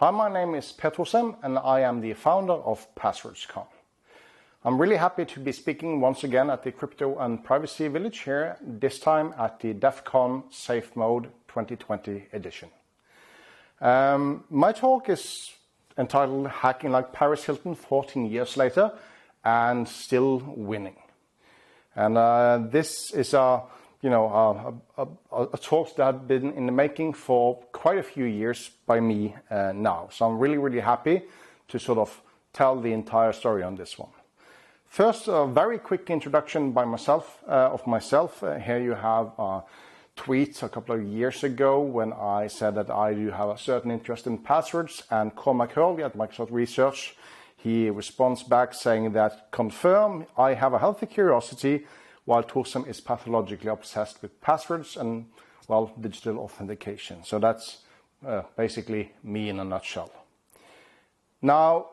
Hi, my name is Per Thorsheim, and I am the founder of PasswordsCon. I'm really happy to be speaking once again at the Crypto and Privacy Village here, this time at the DEF CON Safe Mode 2020 edition. Um, my talk is entitled Hacking Like Paris Hilton 14 Years Later and Still Winning. And uh, this is a you know, a, a, a, talk that had been in the making for quite a few years by me uh, now. So I'm really, really happy to sort of tell the entire story on this one. First, a very quick introduction by myself, uh, of myself. Uh, here you have a tweet a couple of years ago when I said that I do have a certain interest in passwords and Cormac Herley at Microsoft Research. He responds back saying that confirm I have a healthy curiosity while Thorsheim is pathologically obsessed with passwords and, well, digital authentication. So that's uh, basically me in a nutshell. Now,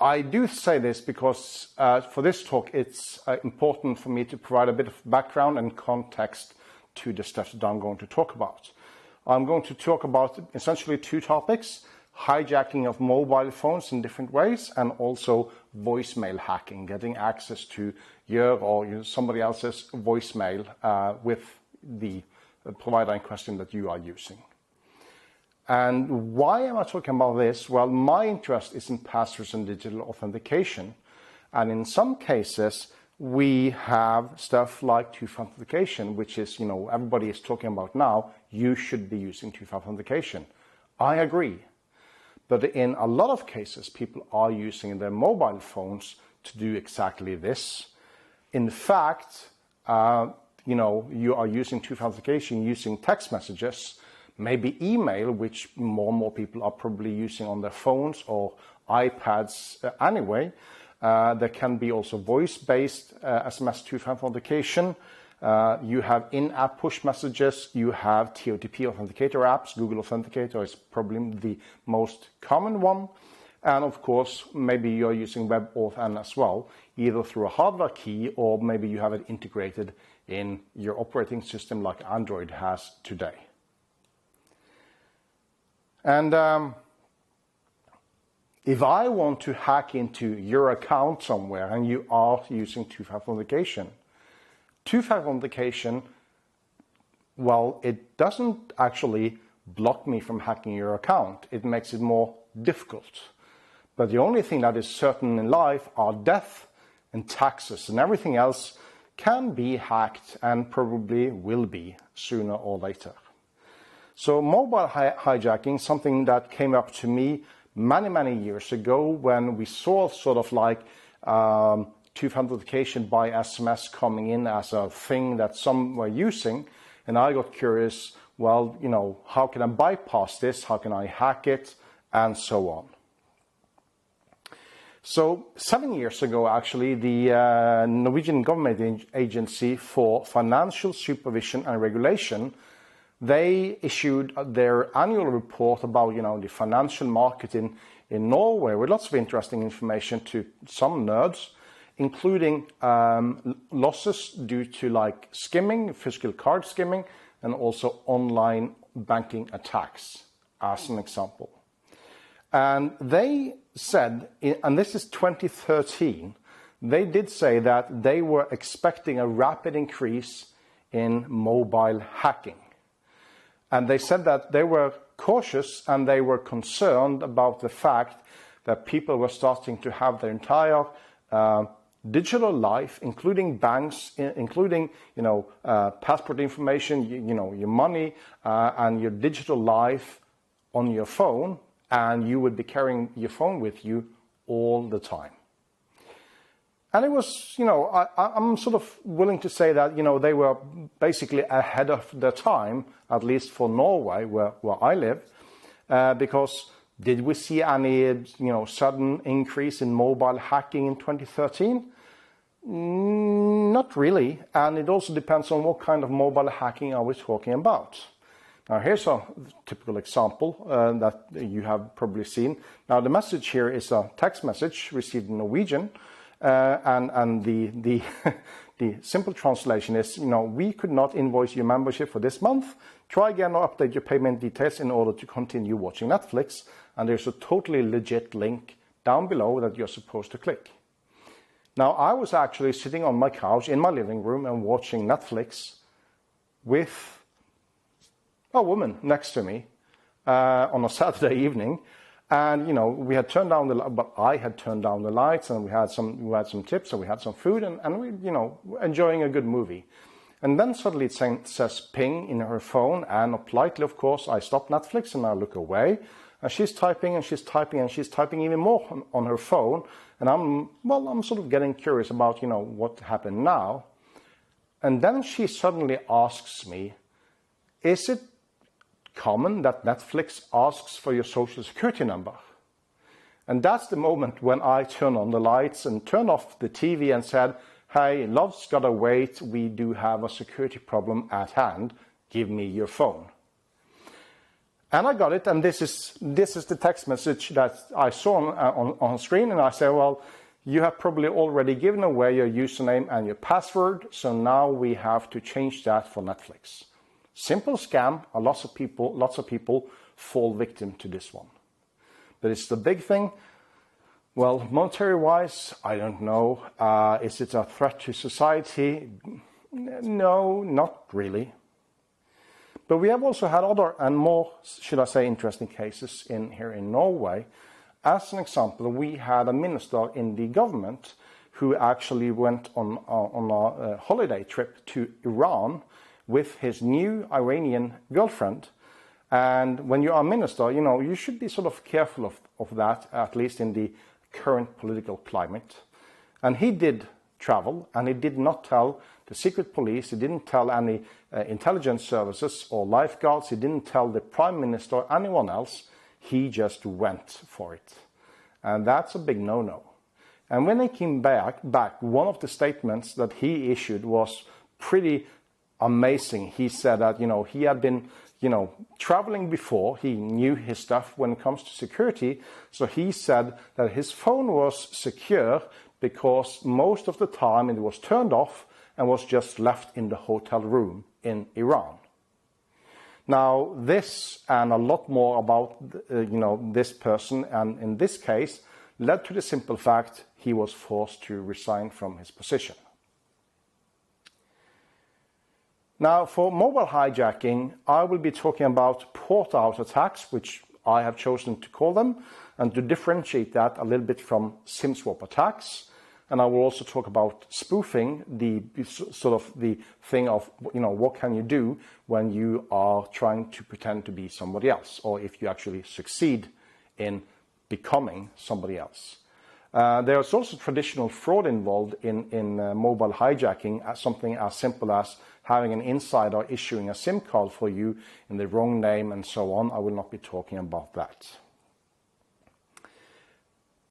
I do say this because uh, for this talk, it's uh, important for me to provide a bit of background and context to the stuff that I'm going to talk about. I'm going to talk about essentially two topics hijacking of mobile phones in different ways, and also voicemail hacking, getting access to your or somebody else's voicemail uh, with the provider in question that you are using. And why am I talking about this? Well, my interest is in passwords and digital authentication. And in some cases, we have stuff like two-factor authentication, which is, you know, everybody is talking about now. You should be using two-factor authentication. I agree. But in a lot of cases, people are using their mobile phones to do exactly this. In fact, uh, you know, you are using two-factor authentication using text messages, maybe email, which more and more people are probably using on their phones or iPads uh, anyway. Uh, there can be also voice-based uh, SMS two-factor authentication. Uh, you have in-app push messages. You have TOTP authenticator apps. Google Authenticator is probably the most common one. And of course, maybe you're using WebAuthn as well, either through a hardware key or maybe you have it integrated in your operating system like Android has today. And um, if I want to hack into your account somewhere and you are using two-factor authentication, two-factor authentication, well, it doesn't actually block me from hacking your account. It makes it more difficult. But the only thing that is certain in life are death and taxes, and everything else can be hacked and probably will be sooner or later. So mobile hi hijacking, something that came up to me many, many years ago when we saw sort of like um, authentication by SMS coming in as a thing that some were using. And I got curious, well, you know, how can I bypass this? How can I hack it? And so on. So seven years ago, actually, the uh, Norwegian government agency for financial supervision and regulation, they issued their annual report about, you know, the financial market in, in Norway with lots of interesting information to some nerds including um, losses due to like skimming, physical card skimming, and also online banking attacks, as an example. And they said, and this is 2013, they did say that they were expecting a rapid increase in mobile hacking. And they said that they were cautious and they were concerned about the fact that people were starting to have their entire uh, digital life, including banks, including you know uh, passport information, you, you, know your money uh, and your digital life on your phone, and you would be carrying your phone with you all the time. And it was, you know, I, am sort of willing to say that, you know, they were basically ahead of their time, at least for Norway, where, where I live, uh, because did we see any, you know, sudden increase in mobile hacking in 2013? Mm, not really, and it also depends on what kind of mobile hacking are we talking about. Now here's a typical example uh, that you have probably seen. Now the message here is a text message received in Norwegian, uh, and, and the, the, the simple translation is, you know, we could not invoice your membership for this month Try again or update your payment details in order to continue watching Netflix, and there's a totally legit link down below that you're supposed to click. Now, I was actually sitting on my couch in my living room and watching Netflix with a woman next to me uh, on a Saturday evening. And, you know, we had turned down the, but I had turned down the lights and we had some, we had some tips and we had some food and, and we, you know, enjoying a good movie. And then suddenly it says ping in her phone and politely, of course, I stop Netflix and I look away and she's typing and she's typing and she's typing even more on, on her phone. And I'm, well, I'm sort of getting curious about, you know, what happened now. And then she suddenly asks me, is it common that Netflix asks for your social security number? And that's the moment when I turn on the lights and turn off the TV and said, hey, love's gotta wait. We do have a security problem at hand. Give me your phone. And I got it, and this is, this is the text message that I saw on, uh, on, on screen, and I said, well, you have probably already given away your username and your password, so now we have to change that for Netflix. Simple scam, a lots of people, lots of people fall victim to this one. But it's the big thing. Well, monetary wise, I don't know. Uh, is it a threat to society? No, not really. But we have also had other and more, should I say, interesting cases in here in Norway. As an example, we had a minister in the government who actually went on, uh, on a uh, holiday trip to Iran with his new Iranian girlfriend. And when you are a minister, you know, you should be sort of careful of, of that, at least in the current political climate. And he did travel, and he did not tell the secret police, he didn't tell any uh, intelligence services or lifeguards, he didn't tell the prime minister or anyone else. He just went for it. And that's a big no no. And when he came back, back, one of the statements that he issued was pretty amazing. He said that, you know, he had been, you know, traveling before. He knew his stuff when it comes to security. So he said that his phone was secure because most of the time it was turned off and was just left in the hotel room in Iran. Now, this and a lot more about uh, you know this person and in this case led to the simple fact he was forced to resign from his position. Now, for mobile hijacking, I will be talking about port out attacks, which I have chosen to call them, and to differentiate that a little bit from SIM swap attacks and I will also talk about spoofing, the sort of the thing of, you know, what can you do when you are trying to pretend to be somebody else, or if you actually succeed in becoming somebody else. Uh, there's also traditional fraud involved in, in uh, mobile hijacking, as something as simple as having an insider issuing a SIM card for you in the wrong name and so on. I will not be talking about that.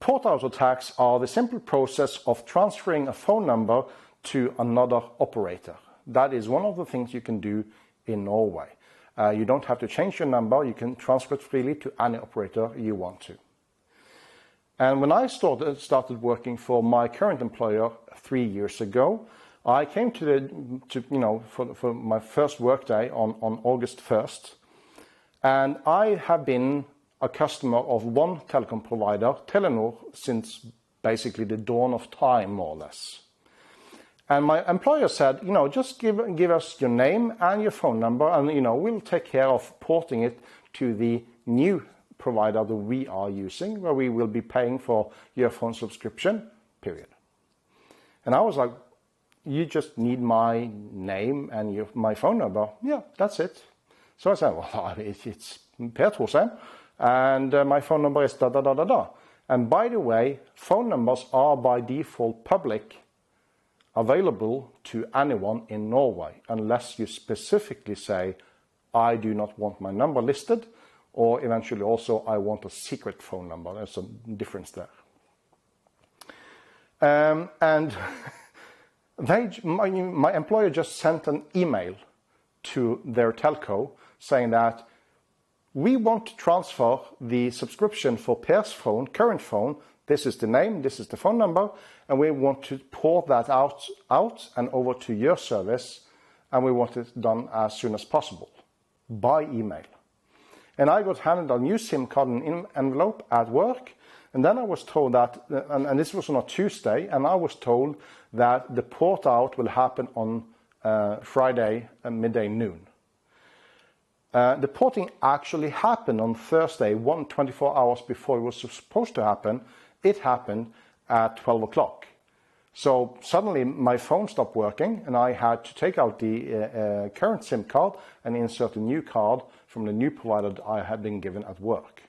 Port-out attacks are the simple process of transferring a phone number to another operator. That is one of the things you can do in Norway. Uh, you don't have to change your number. You can transfer it freely to any operator you want to. And when I started, uh, started working for my current employer three years ago, I came to the, to, you know, for, for my first workday on, on August 1st. And I have been a customer of one telecom provider, Telenor, since basically the dawn of time, more or less. And my employer said, you know, just give, give us your name and your phone number, and, you know, we'll take care of porting it to the new provider that we are using, where we will be paying for your phone subscription, period. And I was like, you just need my name and your, my phone number. Yeah, that's it. So I said, well, it's Per Thorsheim and uh, my phone number is da da da da da. And by the way, phone numbers are by default public, available to anyone in Norway, unless you specifically say, I do not want my number listed, or eventually also, I want a secret phone number. There's a difference there. Um, and they, my, my employer just sent an email to their telco saying that we want to transfer the subscription for Per's phone, current phone. This is the name, this is the phone number, and we want to port that out, out and over to your service, and we want it done as soon as possible. by email. And I got handed a new SIM card in envelope at work. And then I was told that, and, and, this was on a Tuesday, and I was told that the port out will happen on uh, Friday at midday noon. Uh, the porting actually happened on Thursday, one 24 hours before it was supposed to happen. It happened at 12 o'clock. So suddenly my phone stopped working, and I had to take out the uh, uh, current SIM card and insert a new card from the new provider that I had been given at work.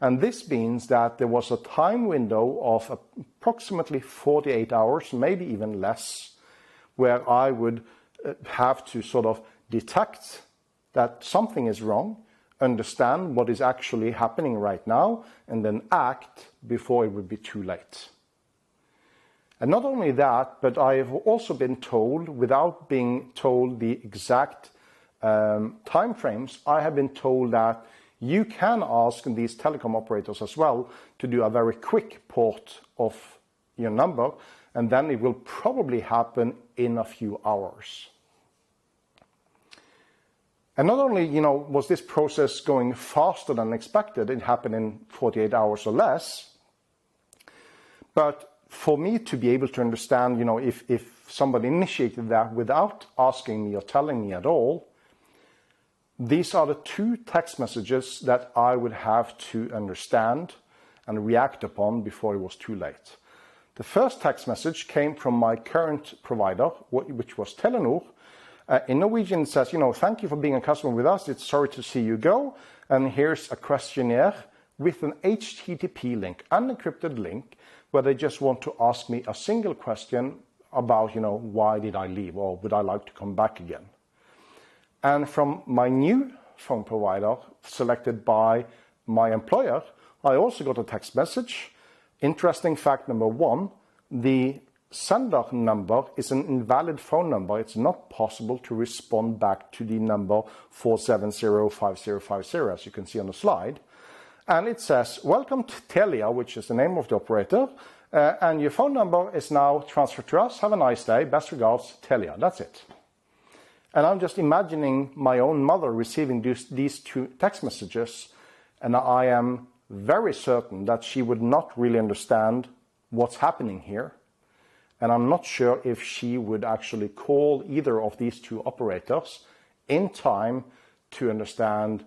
And this means that there was a time window of approximately 48 hours, maybe even less, where I would uh, have to sort of detect that something is wrong, understand what is actually happening right now, and then act before it would be too late. And not only that, but I have also been told, without being told the exact um, timeframes, I have been told that you can ask these telecom operators as well to do a very quick port of your number, and then it will probably happen in a few hours. And not only, you know, was this process going faster than expected, it happened in 48 hours or less, but for me to be able to understand, you know, if, if somebody initiated that without asking me or telling me at all, these are the two text messages that I would have to understand and react upon before it was too late. The first text message came from my current provider, which was Telenor. Uh, in Norwegian, it says, you know, thank you for being a customer with us. It's sorry to see you go. And here's a questionnaire with an HTTP link, unencrypted link, where they just want to ask me a single question about, you know, why did I leave or would I like to come back again? And from my new phone provider selected by my employer, I also got a text message. Interesting fact number one, the sender number is an invalid phone number. It's not possible to respond back to the number 4705050, as you can see on the slide and it says, welcome to Telia, which is the name of the operator, uh, and your phone number is now transferred to us. Have a nice day. Best regards, Telia. That's it. And I'm just imagining my own mother receiving these, two text messages, and I am very certain that she would not really understand what's happening here. And I'm not sure if she would actually call either of these two operators in time to understand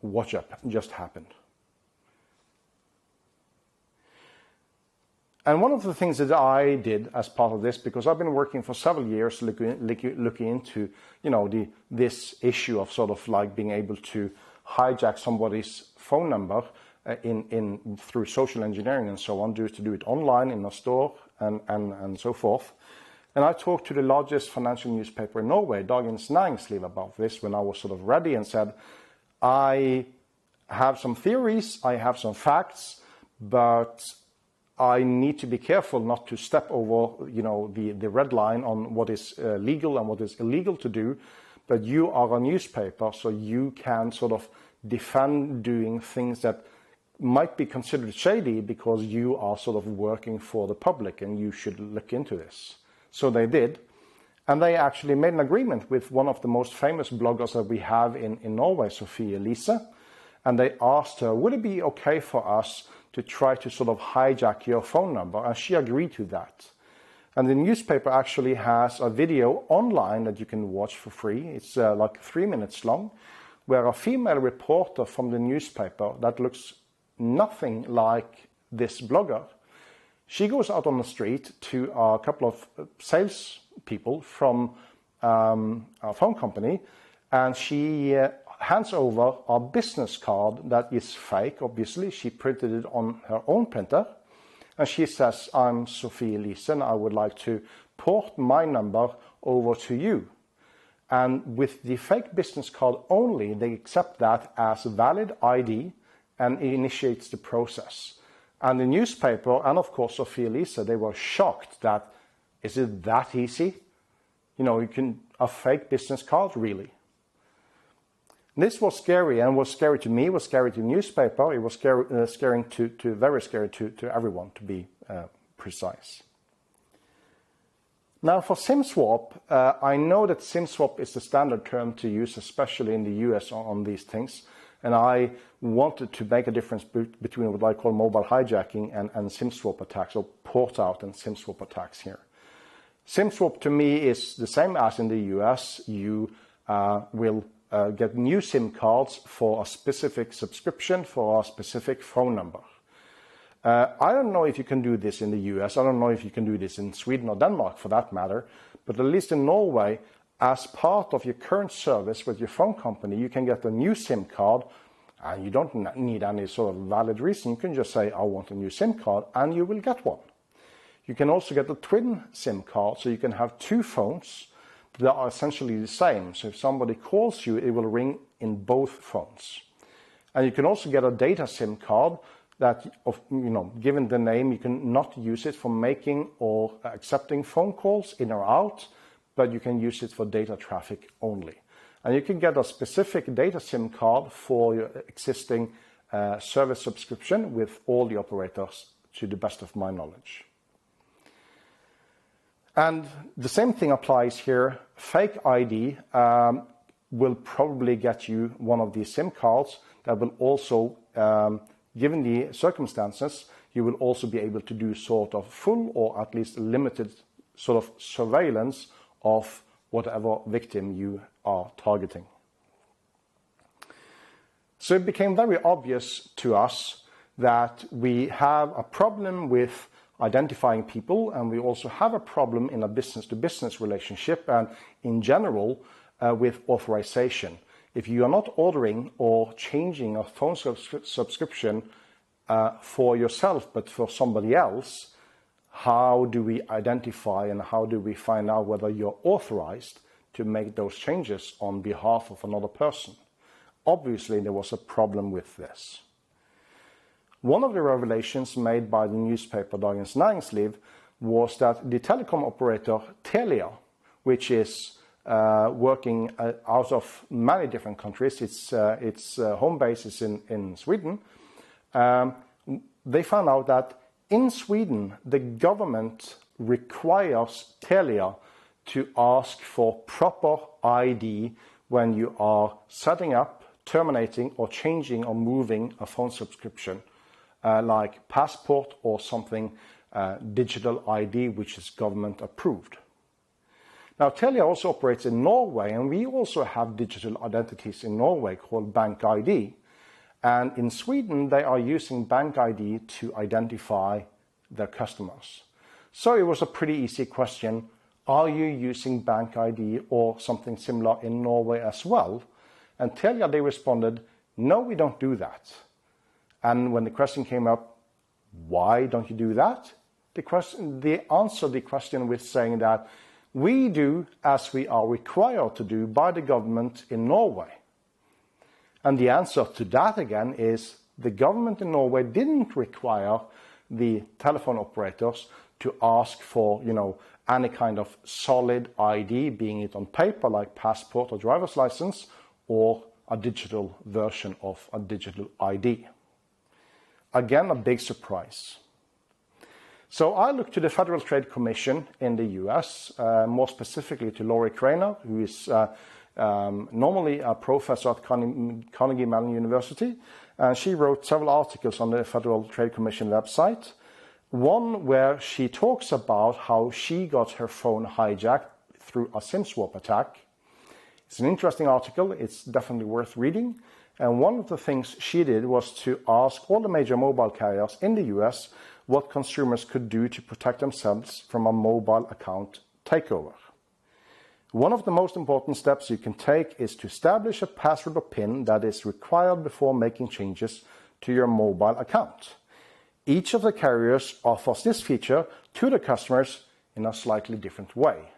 what just happened. And one of the things that I did as part of this, because I've been working for several years looking, looking into, you know, the, this issue of sort of like being able to hijack somebody's phone number uh, in, in, through social engineering and so on, do, to do it online in a store and, and, and so forth. And I talked to the largest financial newspaper in Norway, Dagens Næringsliv, about this when I was sort of ready and said, I have some theories, I have some facts, but I need to be careful not to step over, you know, the, the red line on what is uh, legal and what is illegal to do. But you are a newspaper, so you can sort of defend doing things that might be considered shady because you are sort of working for the public and you should look into this. So they did. And they actually made an agreement with one of the most famous bloggers that we have in, in Norway, Sophie Elise. And they asked her, would it be okay for us to try to sort of hijack your phone number, and she agreed to that. And the newspaper actually has a video online that you can watch for free. It's uh, like three minutes long, where a female reporter from the newspaper that looks nothing like this blogger, she goes out on the street to a couple of sales people from um, a phone company, and she uh, hands over a business card that is fake, obviously. She printed it on her own printer. And she says, I'm Sophie and I would like to port my number over to you. And with the fake business card only, they accept that as a valid ID and it initiates the process. And the newspaper, and of course Sophie Elise, they were shocked that, is it that easy? You know, you can, a fake business card, really? This was scary and was scary to me, was scary to the newspaper, it was scary, uh, scary to, to, very scary to, to everyone, to be uh, precise. Now for SIM-swap, uh, I know that SIM-swap is the standard term to use, especially in the US on, on these things. And I wanted to make a difference between what I call mobile hijacking and, and SIM-swap attacks, or port out and SIM-swap attacks here. SIM-swap to me is the same as in the US. You uh, will uh, get new SIM cards for a specific subscription for a specific phone number. Uh, I don't know if you can do this in the US. I don't know if you can do this in Sweden or Denmark for that matter. But at least in Norway, as part of your current service with your phone company, you can get a new SIM card and you don't need any sort of valid reason. You can just say, I want a new SIM card and you will get one. You can also get a twin SIM card so you can have two phones that are essentially the same. So if somebody calls you, it will ring in both phones. And you can also get a data SIM card that, of, you know, given the name, you can not use it for making or accepting phone calls in or out, but you can use it for data traffic only. And you can get a specific data SIM card for your existing uh, service subscription with all the operators to the best of my knowledge. And the same thing applies here. Fake ID um, will probably get you one of these SIM cards that will also um, given the circumstances, you will also be able to do sort of full or at least limited sort of surveillance of whatever victim you are targeting. So it became very obvious to us that we have a problem with identifying people, and we also have a problem in a business-to-business relationship and in general uh, with authorization if you are not ordering or changing a phone subscription uh, for yourself, but for somebody else, how do we identify and how do we find out whether you're authorized to make those changes on behalf of another person? Obviously, there was a problem with this. One of the revelations made by the newspaper Dagens Næringsliv was that the telecom operator Telia, which is uh, working uh, out of many different countries. Its, uh, its home base is in, in Sweden. Um, they found out that in Sweden, the government requires Telia to ask for proper ID when you are setting up, terminating, or changing or moving a phone subscription, uh, like passport or something uh, digital ID, which is government approved. Now, Telia also operates in Norway, and we also have digital identities in Norway called Bank ID. And in Sweden, they are using Bank ID to identify their customers. So it was a pretty easy question. Are you using Bank ID or something similar in Norway as well? And Telia, they responded, no, we don't do that. And when the question came up, why don't you do that? The question, they answered the question with saying that we do as we are required to do by the government in Norway. And the answer to that again is the government in Norway didn't require the telephone operators to ask for, you know, any kind of solid ID, being it on paper like passport or driver's license, or a digital version of a digital ID. Again, a big surprise. So I look to the Federal Trade Commission in the US, uh, more specifically to Lorrie Cranor, who is uh, um, normally a professor at Carnegie Mellon University. And she wrote several articles on the Federal Trade Commission website. One where she talks about how she got her phone hijacked through a SIM swap attack. It's an interesting article. It's definitely worth reading. And one of the things she did was to ask all the major mobile carriers in the US what consumers could do to protect themselves from a mobile account takeover. One of the most important steps you can take is to establish a password or PIN that is required before making changes to your mobile account. Each of the carriers offers this feature to the customers in a slightly different way.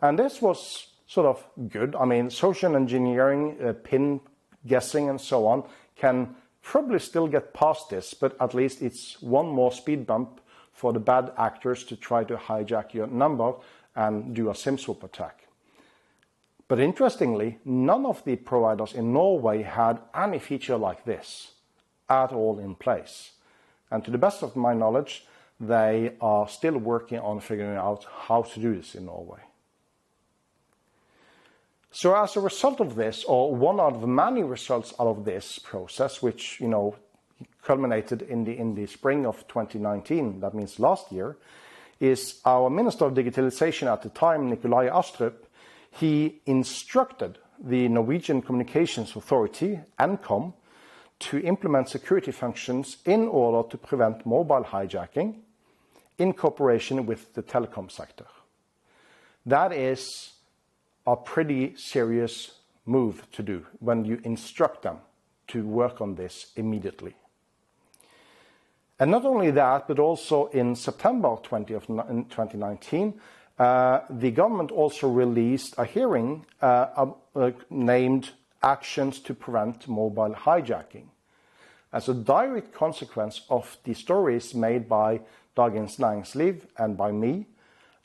And this was sort of good. I mean, social engineering, uh, PIN guessing, and so on can probably still get past this, but at least it's one more speed bump for the bad actors to try to hijack your number and do a SIM swap attack. But interestingly, none of the providers in Norway had any feature like this at all in place. And to the best of my knowledge, they are still working on figuring out how to do this in Norway. So as a result of this, or one out of many results out of this process, which you know culminated in the in the spring of 2019, that means last year, is our Minister of Digitalization at the time, Nikolai Astrup, he instructed the Norwegian Communications Authority, Nkom, to implement security functions in order to prevent mobile hijacking in cooperation with the telecom sector. That is a pretty serious move to do when you instruct them to work on this immediately. And not only that, but also in September 20 of 2019, uh, the government also released a hearing uh, uh, named Actions to Prevent Mobile Hijacking. As a direct consequence of the stories made by Dagens Næringsliv and by me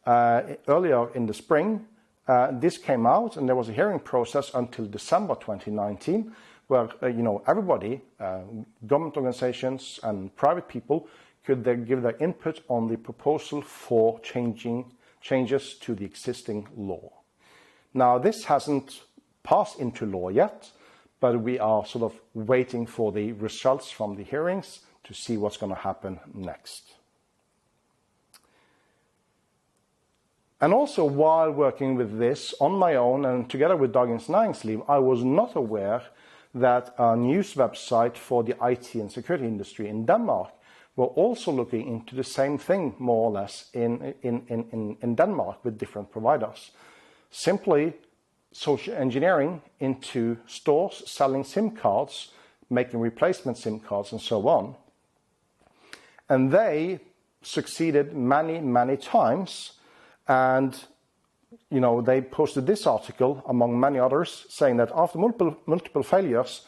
uh, earlier in the spring, uh, this came out and there was a hearing process until December 2019 where uh, you know everybody, uh, government organizations and private people could then give their input on the proposal for changing changes to the existing law. Now this hasn't passed into law yet, but we are sort of waiting for the results from the hearings to see what's going to happen next. And also, while working with this on my own and together with Dagens Næringsliv, I was not aware that a news website for the IT and security industry in Denmark were also looking into the same thing, more or less, in, in, in, in Denmark with different providers. Simply social engineering into stores selling SIM cards, making replacement SIM cards, and so on. And they succeeded many, many times and you know, they posted this article, among many others, saying that after multiple, multiple failures,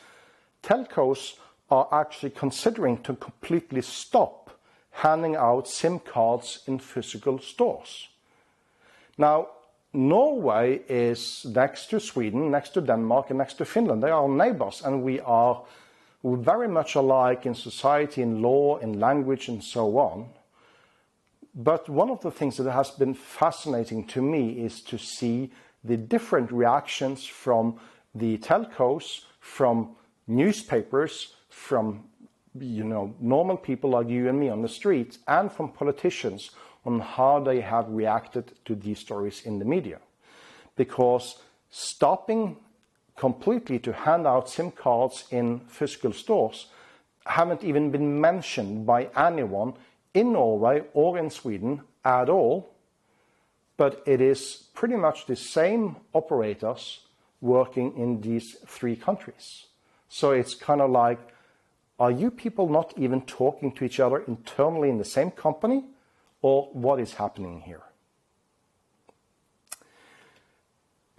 telcos are actually considering to completely stop handing out SIM cards in physical stores. Now, Norway is next to Sweden, next to Denmark, and next to Finland. They are neighbors, and we are very much alike in society, in law, in language, and so on. But one of the things that has been fascinating to me is to see the different reactions from the telcos, from newspapers, from you know normal people like you and me on the streets, and from politicians on how they have reacted to these stories in the media. Because stopping completely to hand out SIM cards in physical stores haven't even been mentioned by anyone in Norway or in Sweden at all, but it is pretty much the same operators working in these three countries. So it's kind of like, are you people not even talking to each other internally in the same company? Or what is happening here?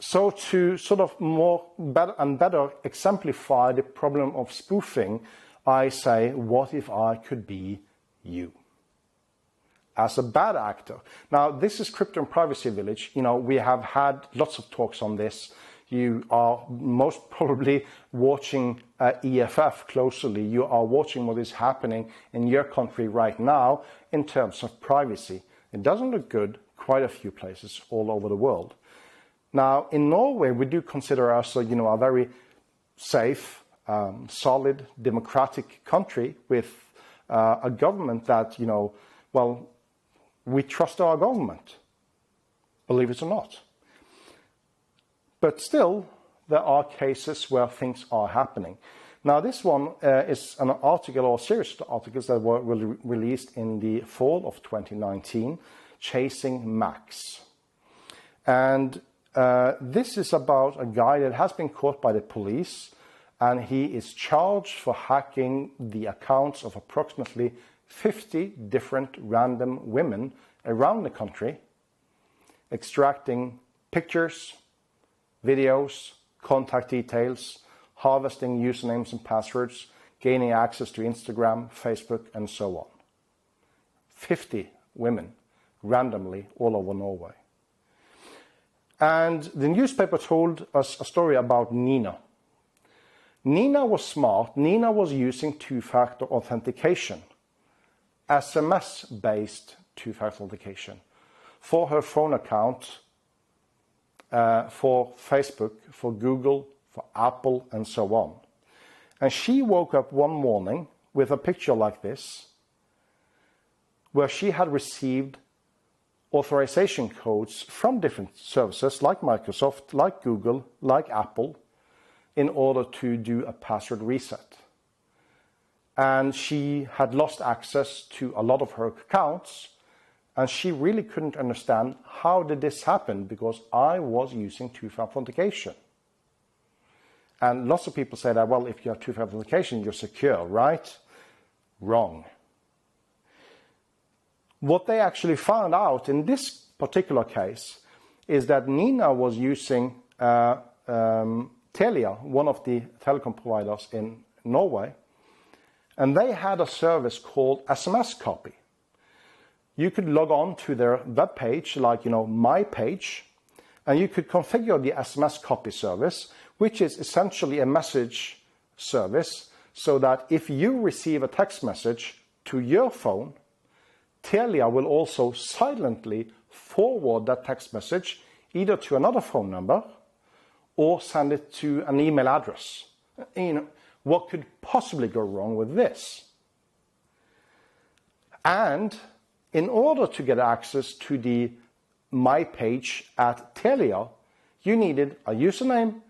So to sort of more better and better exemplify the problem of spoofing, I say, what if I could be you? As a bad actor. Now, this is Crypto and Privacy Village. You know, we have had lots of talks on this. You are most probably watching uh, EFF closely. You are watching what is happening in your country right now in terms of privacy. It doesn't look good quite a few places all over the world. Now, in Norway, we do consider ourselves, you know, a very safe, um, solid, democratic country with uh, a government that, you know, well, we trust our government, believe it or not. But still, there are cases where things are happening. Now, this one uh, is an article or series of articles that were re released in the fall of 2019, Chasing Max. And uh, this is about a guy that has been caught by the police, and he is charged for hacking the accounts of approximately 50 different random women around the country, extracting pictures, videos, contact details, harvesting usernames and passwords, gaining access to Instagram, Facebook, and so on. 50 women randomly all over Norway. And the newspaper told us a story about Nina. Nina was smart. Nina was using two factor authentication SMS-based two-factor authentication for her phone account, uh, for Facebook, for Google, for Apple, and so on. And she woke up one morning with a picture like this, where she had received authorization codes from different services like Microsoft, like Google, like Apple, in order to do a password reset. And she had lost access to a lot of her accounts, and she really couldn't understand how did this happen because I was using two-factor authentication. And lots of people say that, well, if you have two-factor authentication, you're secure, right? Wrong. What they actually found out in this particular case is that Nina was using uh, um, Telia, one of the telecom providers in Norway, and they had a service called SMS Copy. You could log on to their web page, like you know my page, and you could configure the SMS Copy service, which is essentially a message service, so that if you receive a text message to your phone, Telia will also silently forward that text message either to another phone number or send it to an email address. You know, what could possibly go wrong with this? And in order to get access to the My page at Telia, you needed a username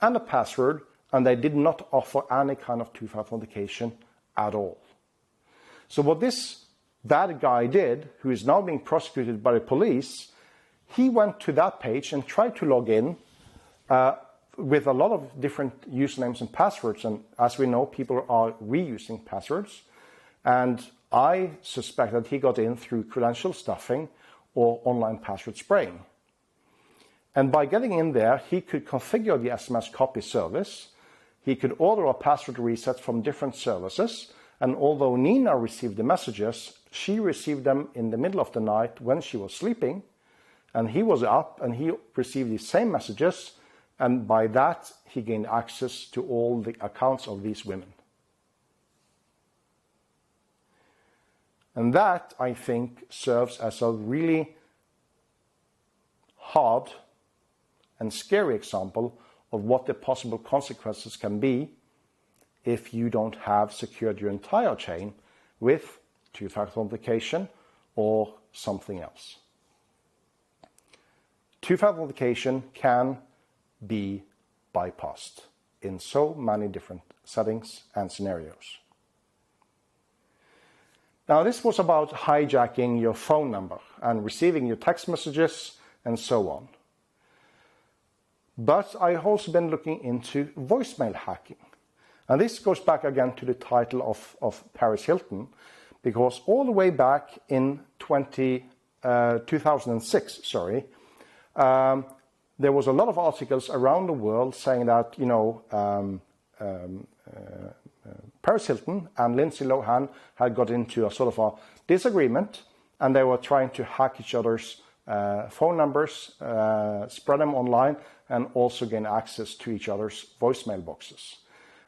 and a password, and they did not offer any kind of two-factor authentication at all. So what this that guy did, who is now being prosecuted by the police, he went to that page and tried to log in uh, with a lot of different usernames and passwords. And as we know, people are reusing passwords. And I suspect that he got in through credential stuffing or online password spraying. And by getting in there, he could configure the SMS copy service. He could order a password reset from different services. And although Nina received the messages, she received them in the middle of the night when she was sleeping, and he was up and he received the same messages, and by that he gained access to all the accounts of these women. And that, I think, serves as a really hard and scary example of what the possible consequences can be if you don't have secured your entire chain with two-factor authentication or something else. Two-factor authentication can be bypassed in so many different settings and scenarios. Now, this was about hijacking your phone number and receiving your text messages and so on. But I've also been looking into voicemail hacking. And this goes back again to the title of, of Paris Hilton, because all the way back in 20, uh, 2006, sorry, um, there was a lot of articles around the world saying that, you know, um, um, uh, uh, Paris Hilton and Lindsay Lohan had got into a sort of a disagreement and they were trying to hack each other's uh, phone numbers, uh, spread them online, and also gain access to each other's voicemail boxes.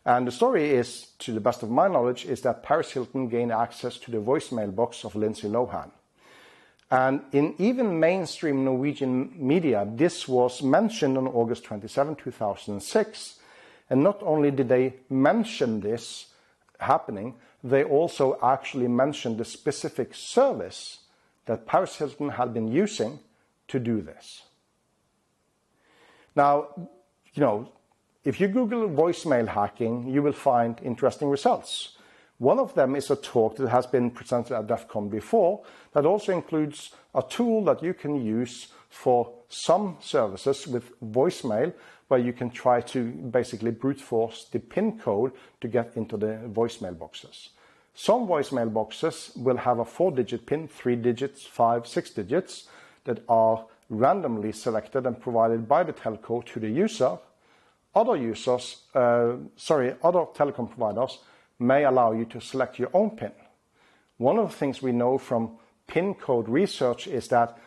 And the story is, to the best of my knowledge, is that Paris Hilton gained access to the voicemail box of Lindsay Lohan. And in even mainstream Norwegian media, this was mentioned on August 27, 2006. And not only did they mention this happening, they also actually mentioned the specific service that Paris Hilton had been using to do this. Now, you know, if you Google voicemail hacking, you will find interesting results. One of them is a talk that has been presented at DEF CON before that also includes a tool that you can use for some services with voicemail where you can try to basically brute force the PIN code to get into the voicemail boxes. Some voicemail boxes will have a four digit PIN, three digits, five, six digits that are randomly selected and provided by the telco to the user other users, uh, sorry, other telecom providers may allow you to select your own PIN. One of the things we know from PIN code research is that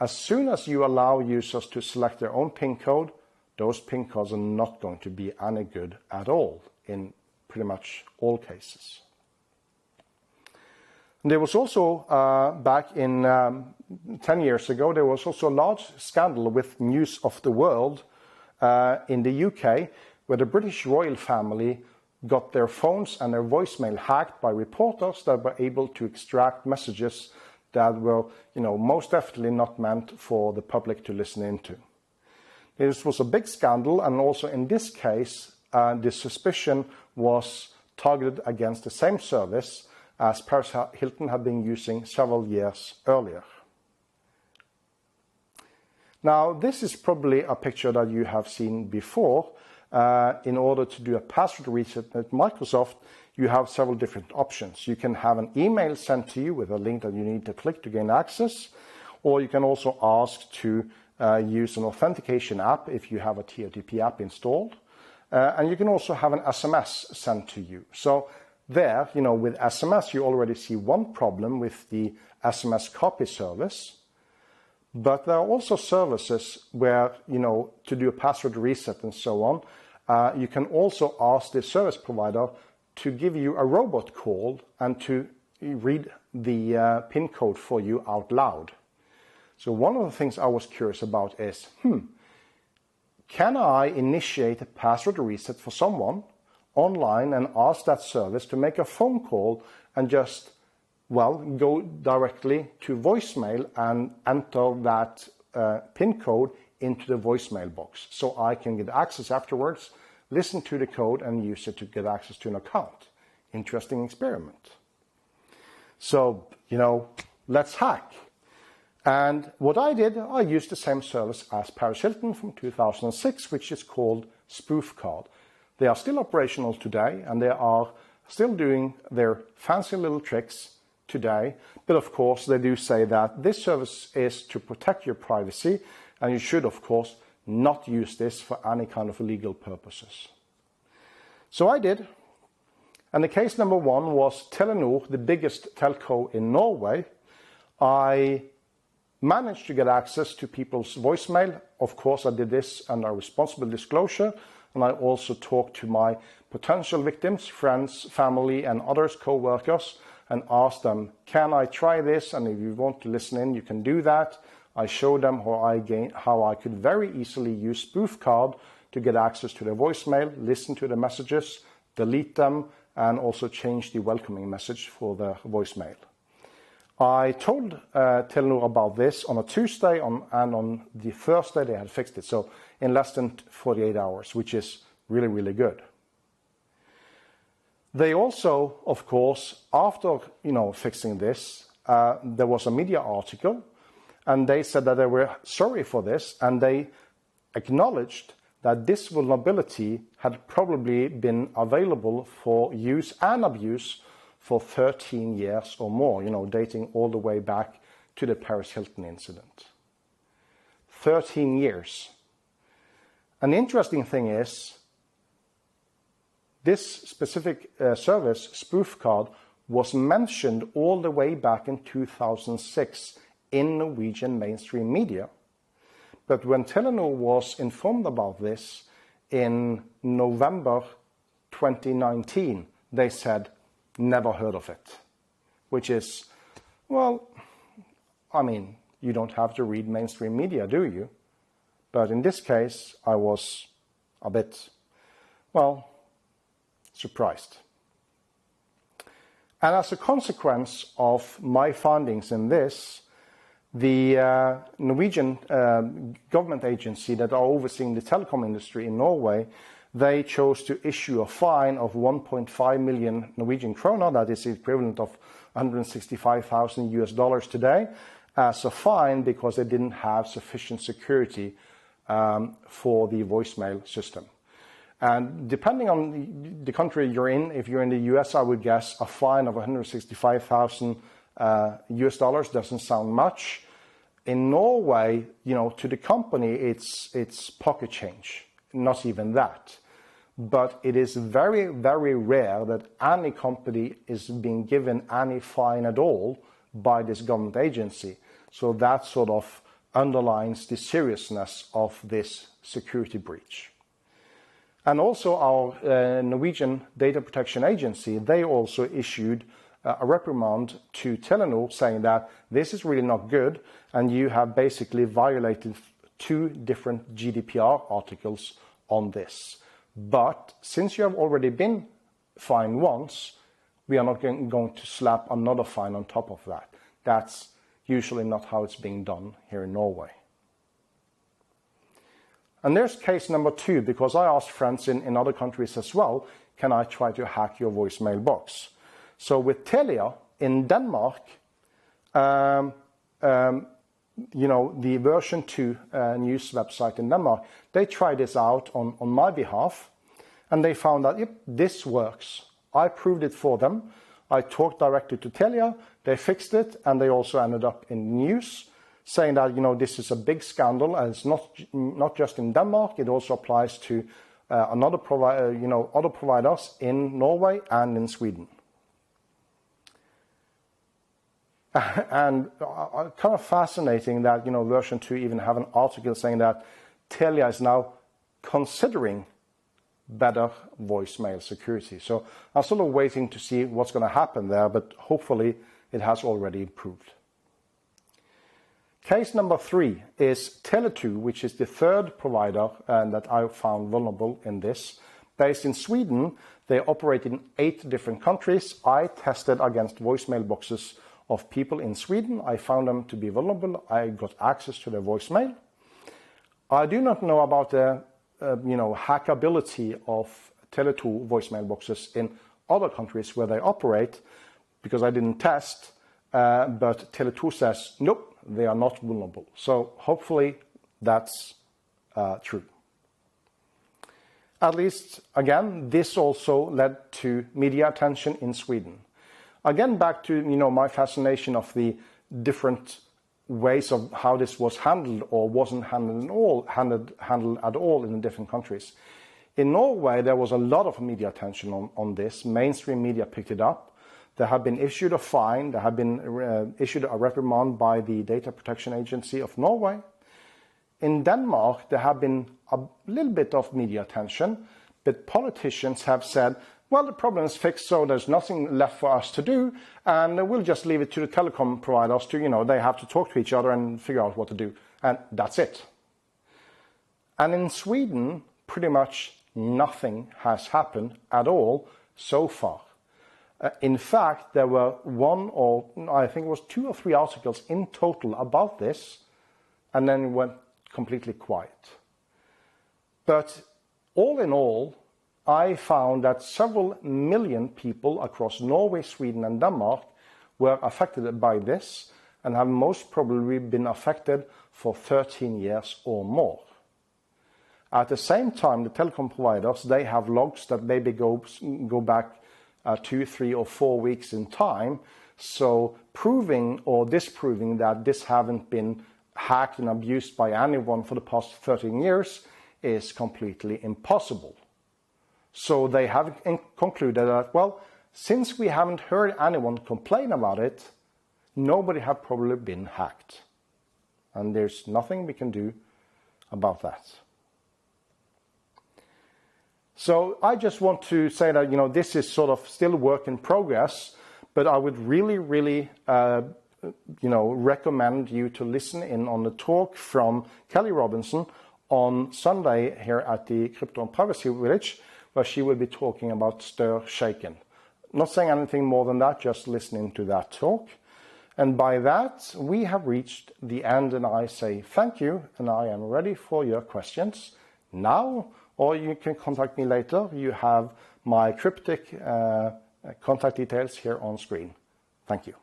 as soon as you allow users to select their own PIN code, those PIN codes are not going to be any good at all in pretty much all cases. There was also, uh, back in um, 10 years ago, there was also a large scandal with News of the World uh, in the UK, where the British royal family got their phones and their voicemail hacked by reporters that were able to extract messages that were, you know, most definitely not meant for the public to listen into. This was a big scandal, and also in this case, uh, the suspicion was targeted against the same service as Paris Hilton had been using several years earlier. Now, this is probably a picture that you have seen before. Uh, in order to do a password reset at Microsoft, you have several different options. You can have an email sent to you with a link that you need to click to gain access, or you can also ask to uh, use an authentication app if you have a TOTP app installed. Uh, and you can also have an SMS sent to you. So there, you know, with SMS, you already see one problem with the SMS copy service. But there are also services where, you know, to do a password reset and so on, uh, you can also ask the service provider to give you a robot call and to read the uh, PIN code for you out loud. So one of the things I was curious about is, hmm, can I initiate a password reset for someone online and ask that service to make a phone call and just well, go directly to voicemail and enter that uh, PIN code into the voicemail box so I can get access afterwards, listen to the code, and use it to get access to an account. Interesting experiment. So, you know, let's hack. And what I did, I used the same service as Paris Hilton from 2006, which is called SpoofCard. They are still operational today, and they are still doing their fancy little tricks today. But of course, they do say that this service is to protect your privacy, and you should, of course, not use this for any kind of illegal purposes. So I did. And the case number one was Telenor, the biggest telco in Norway. I managed to get access to people's voicemail. Of course, I did this under responsible disclosure. And I also talked to my potential victims, friends, family, and others, co workers, and ask them, can I try this? And if you want to listen in, you can do that. I showed them how I, gain, how I could very easily use SpoofCard to get access to their voicemail, listen to the messages, delete them, and also change the welcoming message for the voicemail. I told uh, Telenor about this on a Tuesday, on, and on the Thursday they had fixed it. So in less than 48 hours, which is really, really good. They also, of course, after you know fixing this, uh, there was a media article, and they said that they were sorry for this, and they acknowledged that this vulnerability had probably been available for use and abuse for 13 years or more, you know, dating all the way back to the Paris Hilton incident. 13 years. An interesting thing is this specific uh, service, SpoofCard, was mentioned all the way back in 2006 in Norwegian mainstream media. But when Telenor was informed about this in November 2019, they said, never heard of it. Which is, well, I mean, you don't have to read mainstream media, do you? But in this case, I was a bit, well, surprised. And as a consequence of my findings in this, the uh, Norwegian uh, government agency that are overseeing the telecom industry in Norway, they chose to issue a fine of 1.5 million Norwegian kroner, that is the equivalent of 165,000 US dollars today, as a fine because they didn't have sufficient security um, for the voicemail system. And depending on the country you're in, if you're in the US, I would guess a fine of 165,000 uh, US dollars doesn't sound much. In Norway, you know, to the company, it's, it's pocket change, not even that. But it is very, very rare that any company is being given any fine at all by this government agency. So that sort of underlines the seriousness of this security breach. And also our uh, Norwegian Data Protection Agency, they also issued uh, a reprimand to Telenor saying that this is really not good and you have basically violated two different GDPR articles on this. But since you have already been fined once, we are not going to slap another fine on top of that. That's usually not how it's being done here in Norway. And there's case number two, because I asked friends in, in other countries as well, can I try to hack your voicemail box? So with Telia in Denmark, um, um, you know, the Version2 uh, news website in Denmark, they tried this out on, on my behalf, and they found that yep, this works. I proved it for them. I talked directly to Telia, they fixed it, and they also ended up in news saying that you know this is a big scandal, and it's not not just in Denmark. It also applies to uh, another provider, you know, other providers in Norway and in Sweden. and uh, kind of fascinating that you know Version2 even have an article saying that Telia is now considering better voicemail security. So I'm sort of waiting to see what's going to happen there, but hopefully it has already improved. Case number three is Tele2, which is the third provider uh, that I found vulnerable in this. Based in Sweden, they operate in eight different countries. I tested against voicemail boxes of people in Sweden. I found them to be vulnerable. I got access to their voicemail. I do not know about the uh, you know, hackability of Tele2 voicemail boxes in other countries where they operate because I didn't test. Uh, but Tele2 says, nope, they are not vulnerable. So hopefully that's uh, true. At least, again, this also led to media attention in Sweden. Again, back to you know my fascination of the different ways of how this was handled or wasn't handled at all, handled, handled at all in the different countries. In Norway, there was a lot of media attention on, on this. Mainstream media picked it up. There have been issued a fine. There have been uh, issued a reprimand by the Data Protection Agency of Norway. In Denmark, there have been a little bit of media attention, but politicians have said, well, the problem is fixed, so there's nothing left for us to do, and we'll just leave it to the telecom providers to, you know, they have to talk to each other and figure out what to do. And that's it. And in Sweden, pretty much nothing has happened at all so far. Uh, in fact, there were one or I think it was two or three articles in total about this, and then it went completely quiet. But all in all, I found that several million people across Norway, Sweden, and Denmark were affected by this and have most probably been affected for 13 years or more. At the same time, the telecom providers, they have logs that maybe go, go back uh, two, three, or four weeks in time. So proving or disproving that this haven't been hacked and abused by anyone for the past 13 years is completely impossible. So they have concluded that, well, since we haven't heard anyone complain about it, nobody have probably been hacked. And there's nothing we can do about that. So I just want to say that, you know, this is sort of still a work in progress, but I would really, really, uh, you know, recommend you to listen in on the talk from Kelly Robinson on Sunday here at the Crypto and Privacy Village, where she will be talking about STIR-SHAKEN. Not saying anything more than that, just listening to that talk. And by that, we have reached the end, and I say thank you, and I am ready for your questions now, or you can contact me later. You have my cryptic uh, contact details here on screen. Thank you.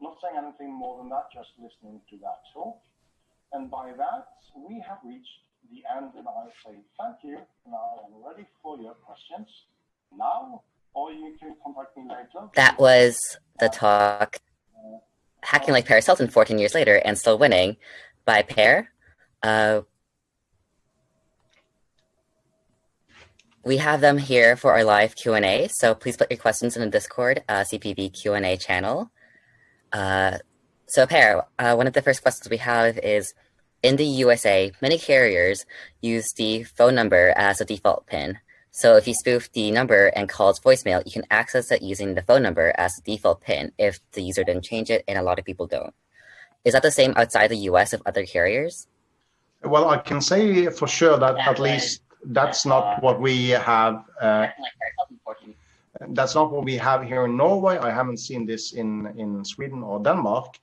Not saying anything more than that, just listening to that talk. And by that, we have reached the end, and I say thank you, and I am ready for your questions now, or you can contact me later. That was the talk, Hacking Like Paris Hilton 14 years later and Still Winning by Per. Uh, we have them here for our live Q&A. So please put your questions in the Discord uh, CPV Q&A channel. Uh, so Per, uh, one of the first questions we have is, in the USA, many carriers use the phone number as a default PIN. So if you spoof the number and call its voicemail, you can access it using the phone number as a default PIN if the user didn't change it, and a lot of people don't. Is that the same outside the US of other carriers? Well, I can say for sure that at least that's not what we have. Uh, that's not what we have here in Norway. I haven't seen this in, in Sweden or Denmark,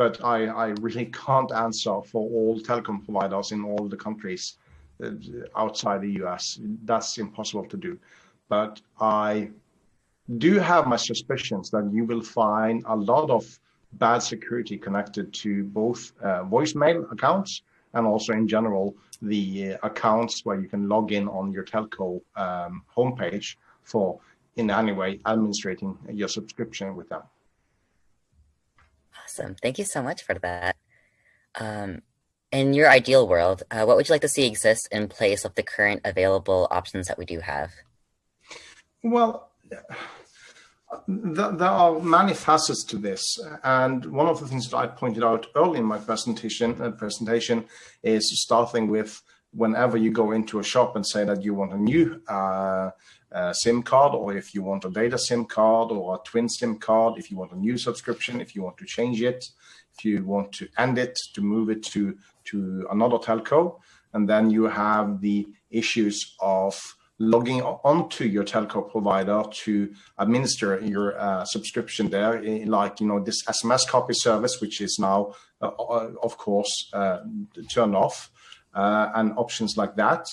but I, I really can't answer for all telecom providers in all the countries uh, outside the US. That's impossible to do. But I do have my suspicions that you will find a lot of bad security connected to both uh, voicemail accounts and also in general the uh, accounts where you can log in on your telco um, homepage for in any way administrating your subscription with them. Awesome. Thank you so much for that. Um, in your ideal world, uh, what would you like to see exist in place of the current available options that we do have? Well, there are many facets to this, and one of the things that I pointed out early in my presentation uh, presentation is starting with whenever you go into a shop and say that you want a new uh, uh, SIM card, or if you want a data SIM card or a twin SIM card, if you want a new subscription, if you want to change it, if you want to end it, to move it to to another telco, and then you have the issues of logging onto your telco provider to administer your uh, subscription there, like you know this SMS copy service, which is now, uh, uh, of course, uh, turned off, uh, and options like that.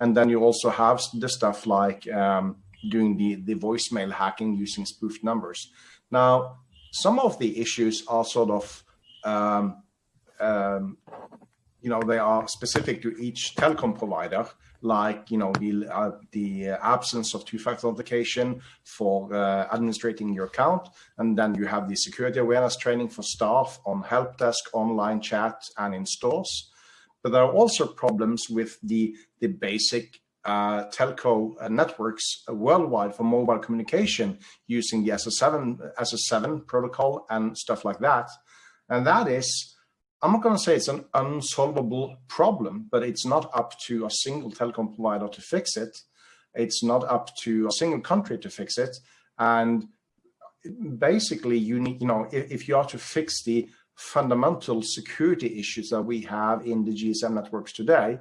And then you also have the stuff like um, doing the the voicemail hacking using spoofed numbers. Now, some of the issues are sort of um, um, you know they are specific to each telecom provider like you know the uh, the absence of two-factor authentication for uh, administrating your account, and then you have the security awareness training for staff on help desk, online chat, and in stores. But there are also problems with the the basic uh, telco uh, networks worldwide for mobile communication using the SS7 SS7 protocol and stuff like that, and that is I'm not going to say it's an unsolvable problem, but it's not up to a single telecom provider to fix it. It's not up to a single country to fix it. And basically, you need, you know, if, if you are to fix the fundamental security issues that we have in the GSM networks today,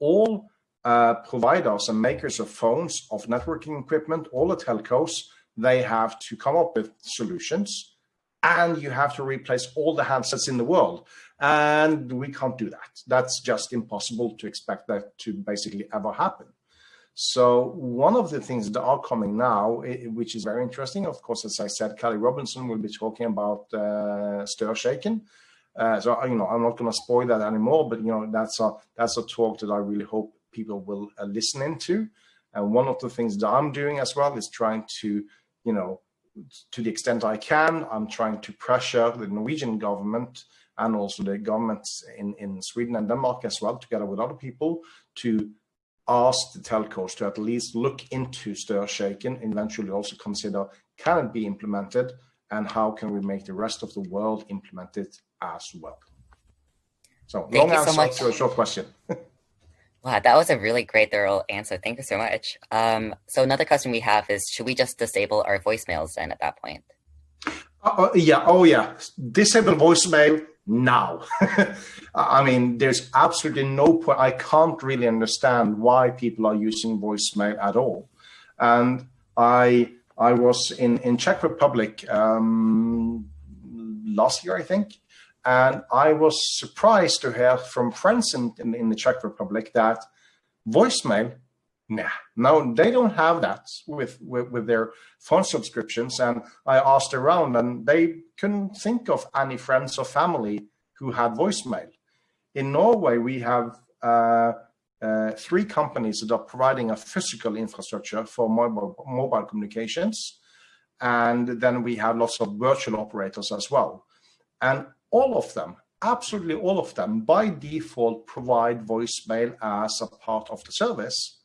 all uh, providers and makers of phones, of networking equipment, all the telcos, they have to come up with solutions and you have to replace all the handsets in the world. And we can't do that. That's just impossible to expect that to basically ever happen. So one of the things that are coming now, which is very interesting, of course, as I said, Kelly Robinson will be talking about uh, STIR-SHAKEN. Uh, so you know, I'm not going to spoil that anymore, but you know, that's a that's a talk that I really hope people will uh, listen into. And one of the things that I'm doing as well is trying to, you know, to the extent I can, I'm trying to pressure the Norwegian government and also the governments in, in Sweden and Denmark as well, together with other people, to ask the telcos to at least look into STIR-SHAKEN, eventually also consider can it be implemented and how can we make the rest of the world implement it as well. So Thank long answer so to a short question. wow, that was a really great thorough answer. Thank you so much. Um, so another question we have is, should we just disable our voicemails then at that point? Uh, uh yeah, oh yeah, disable voicemail now. I mean, there's absolutely no point. I can't really understand why people are using voicemail at all. And I I was in in Czech Republic um, last year, I think, and I was surprised to hear from friends in, in, in the Czech Republic that voicemail Nah, no, they don't have that with, with, with their phone subscriptions. And I asked around, and they couldn't think of any friends or family who had voicemail. In Norway, we have uh, uh, three companies that are providing a physical infrastructure for mobile, mobile communications. And then we have lots of virtual operators as well. And all of them, absolutely all of them, by default provide voicemail as a part of the service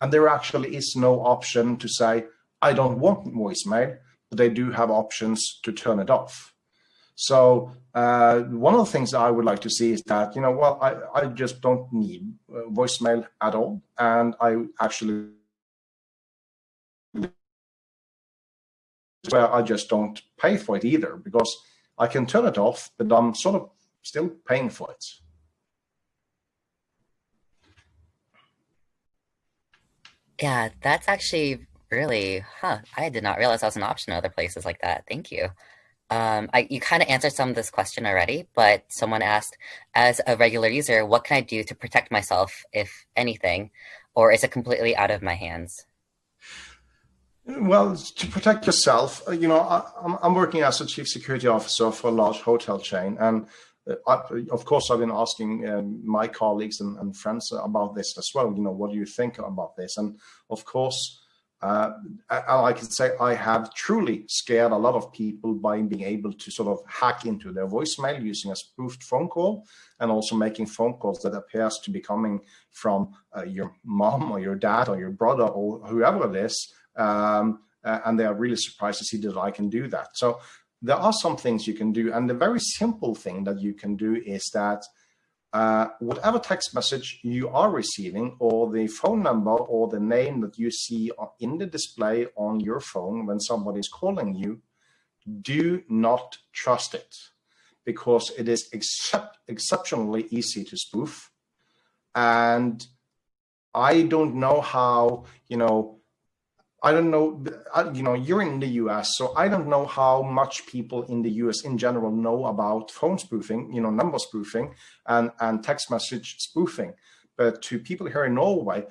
And there actually is no option to say, I don't want voicemail, but they do have options to turn it off. So uh, one of the things I would like to see is that, you know, well, I, I just don't need uh, voicemail at all. And I actually, where I just don't pay for it either because I can turn it off, but I'm sort of still paying for it. Yeah, that's actually really, huh. I did not realize that was an option in other places like that. Thank you. Um, I, you kind of answered some of this question already, but someone asked, as a regular user, what can I do to protect myself, if anything, or is it completely out of my hands? Well, to protect yourself, uh, you know, I, am working as a chief security officer for a large hotel chain, and uh, I, of course, I've been asking um, my colleagues and, and, friends about this as well. You know, what do you think about this? And of course, uh, I, I can say I have truly scared a lot of people by being able to sort of hack into their voicemail using a spoofed phone call, and also making phone calls that appears to be coming from uh, your mom or your dad or your brother or whoever it is um, uh, and they are really surprised to see that I can do that. So there are some things you can do, and the very simple thing that you can do is that uh, whatever text message you are receiving, or the phone number or the name that you see in the display on your phone when somebody is calling you, do not trust it because it is except, exceptionally easy to spoof. And I don't know how, you know, I don't know, you know, you're in the US, so I don't know how much people in the US in general know about phone spoofing, you know, number spoofing and, and text message spoofing. But to people here in Norway,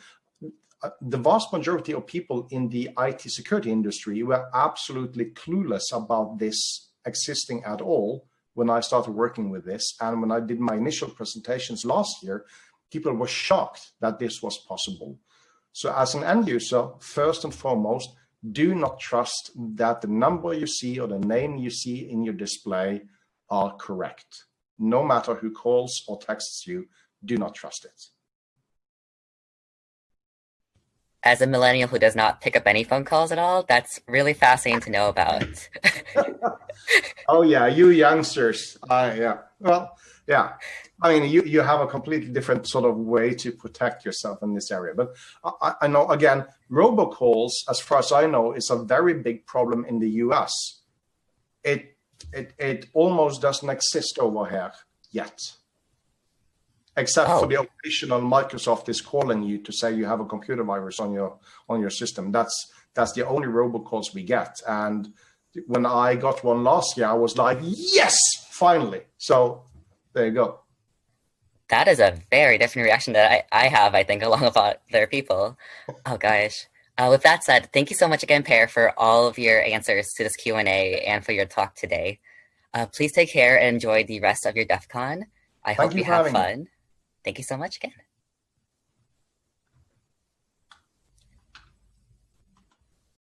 uh, the vast majority of people in the IT security industry were absolutely clueless about this existing at all when I started working with this. And when I did my initial presentations last year, people were shocked that this was possible. So as an end user, first and foremost, do not trust that the number you see or the name you see in your display are correct. No matter who calls or texts you, do not trust it. As a millennial who does not pick up any phone calls at all, that's really fascinating to know about. oh yeah, you youngsters. Uh, yeah. Well, yeah. I mean, you, you have a completely different sort of way to protect yourself in this area. But I, I know, again, robocalls, as far as I know, is a very big problem in the US. It, it, it almost doesn't exist over here yet, except oh. for the occasional Microsoft is calling you to say you have a computer virus on your on your system. That's that's the only robocalls we get. And when I got one last year, I was like, yes, finally. So there you go that is a very different reaction that I, I have, I think, along with other people. Oh gosh. Uh, with that said, thank you so much again, Per, for all of your answers to this Q&A and for your talk today. Uh, please take care and enjoy the rest of your DEF CON. I thank hope you, you have fun. Me. Thank you so much again.